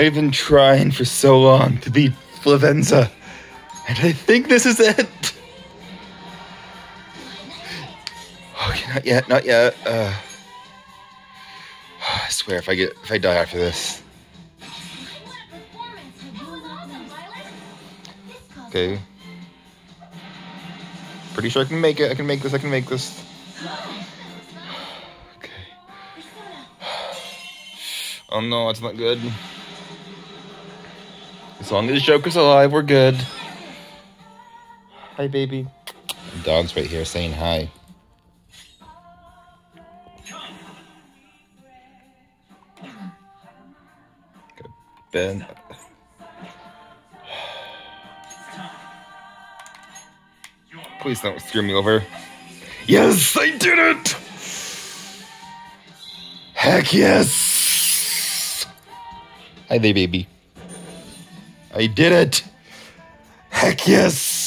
I've been trying for so long to beat Lavenza, and I think this is it. Okay, not yet, not yet. Uh, I swear, if I get if I die after this, okay. Pretty sure I can make it. I can make this. I can make this. Okay. Oh no, it's not good. As long as Joker's alive, we're good. Hi, baby. Dog's right here saying hi. Good. Ben. Please don't screw me over. Yes, I did it! Heck yes! Hi there, baby. I did it! Heck yes!